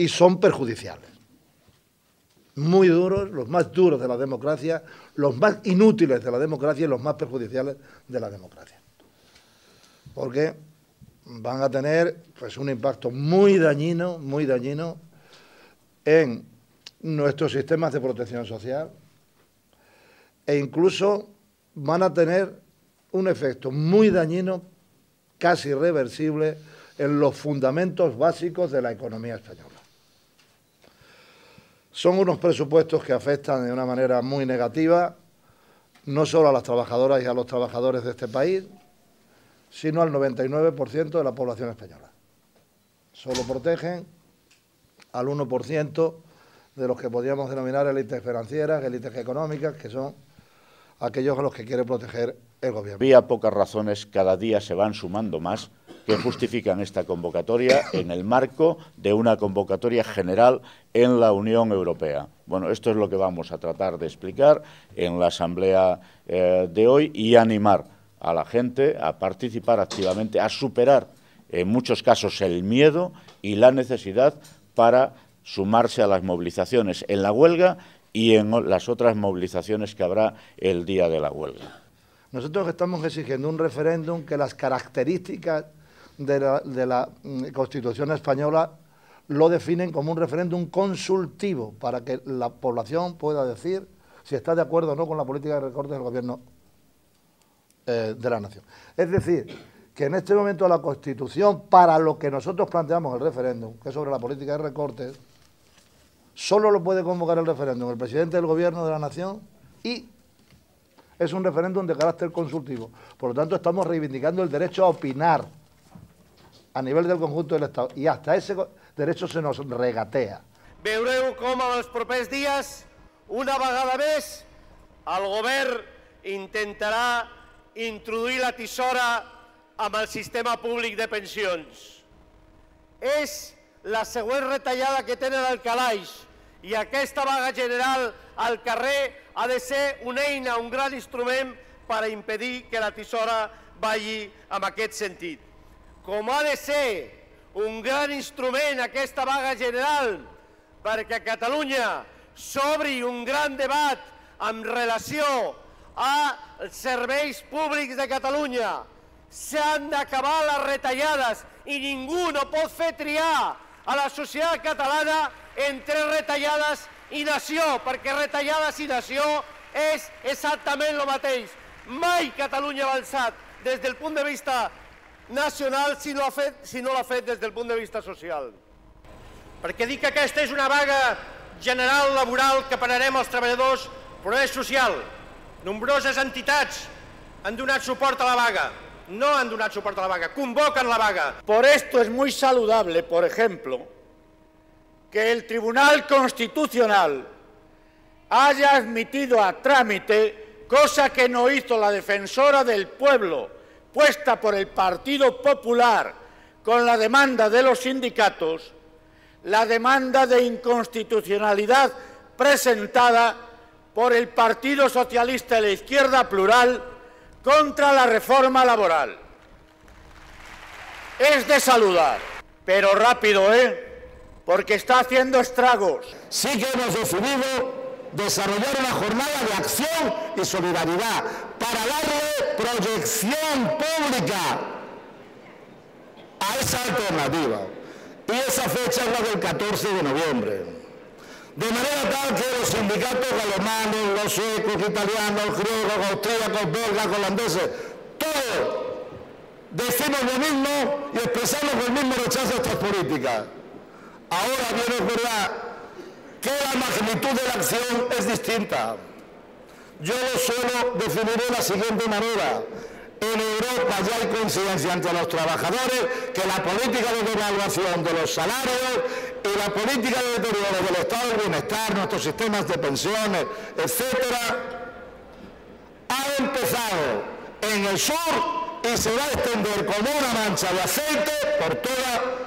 y son perjudiciales. Muy duros, los más duros de la democracia, los más inútiles de la democracia y los más perjudiciales de la democracia. Porque van a tener pues, un impacto muy dañino, muy dañino en nuestros sistemas de protección social e incluso van a tener un efecto muy dañino, casi irreversible, en los fundamentos básicos de la economía española. Son unos presupuestos que afectan de una manera muy negativa no solo a las trabajadoras y a los trabajadores de este país, sino al 99% de la población española. Solo protegen al 1% de los que podríamos denominar élites financieras, élites económicas, que son aquellos a los que quiere proteger el gobierno. Había pocas razones, cada día se van sumando más, que justifican esta convocatoria en el marco de una convocatoria general en la Unión Europea. Bueno, esto es lo que vamos a tratar de explicar en la Asamblea eh, de hoy y animar a la gente a participar activamente, a superar en muchos casos el miedo y la necesidad para sumarse a las movilizaciones en la huelga y en las otras movilizaciones que habrá el día de la huelga. Nosotros estamos exigiendo un referéndum que las características de la, mm, Constitución española lo definen como un referéndum consultivo para que la población pueda decir si está de acuerdo o no con la política de recortes del gobierno eh, de la nación. Es decir, que en este momento la Constitución, para lo que nosotros planteamos el referéndum, que es sobre la política de recortes, solo lo puede convocar el referéndum el presidente del gobierno de la nación y es un referéndum de carácter consultivo. Por lo tanto, estamos reivindicando el derecho a opinar a nivel del conjunto del Estado i hasta ese derecho se nos regatea. Veureu com en els propers dies, una vegada més, el govern intentarà introduir la tisora amb el sistema públic de pensions. És la següent retallada que tenen al calaix i aquesta vaga general al carrer ha de ser una eina, un gran instrument per impedir que la tisora vagi en aquest sentit com ha de ser un gran instrument aquesta vaga general perquè a Catalunya s'obri un gran debat en relació als serveis públics de Catalunya. S'han d'acabar les retallades i ningú no pot fer triar a la societat catalana entre retallades i nació, perquè retallades i nació és exactament el mateix. Mai Catalunya ha avançat des del punt de vista nacional si no l'ha fet, si no fet des del punt de vista social. Perquè dic que aquesta és una vaga general laboral que pararem als treballadors, però és social. Nombroses entitats han donat suport a la vaga. No han donat suport a la vaga, convocan la vaga. Por esto es muy saludable, por ejemplo, que el Tribunal Constitucional haya admitido a trámite, cosa que no hizo la defensora del pueblo, puesta por el Partido Popular con la demanda de los sindicatos, la demanda de inconstitucionalidad presentada por el Partido Socialista y la Izquierda Plural contra la reforma laboral. Es de saludar, pero rápido, ¿eh? Porque está haciendo estragos. Sí que hemos decidido desarrollar una jornada de acción y solidaridad para darle proyección pública a esa alternativa. Y esa fecha es la del 14 de noviembre. De manera tal que los sindicatos alemanes, los suecos, italianos, griegos, austríacos, belgas, holandeses, todos decimos lo mismo y expresamos el mismo rechazo a estas políticas. Ahora bien es verdad que la magnitud de la acción es distinta. Yo lo suelo definir de la siguiente manera. En Europa ya hay coincidencia entre los trabajadores que la política de devaluación de los salarios y la política de deterioro del estado del bienestar, nuestros sistemas de pensiones, etcétera, ha empezado en el sur y se va a extender como una mancha de aceite por toda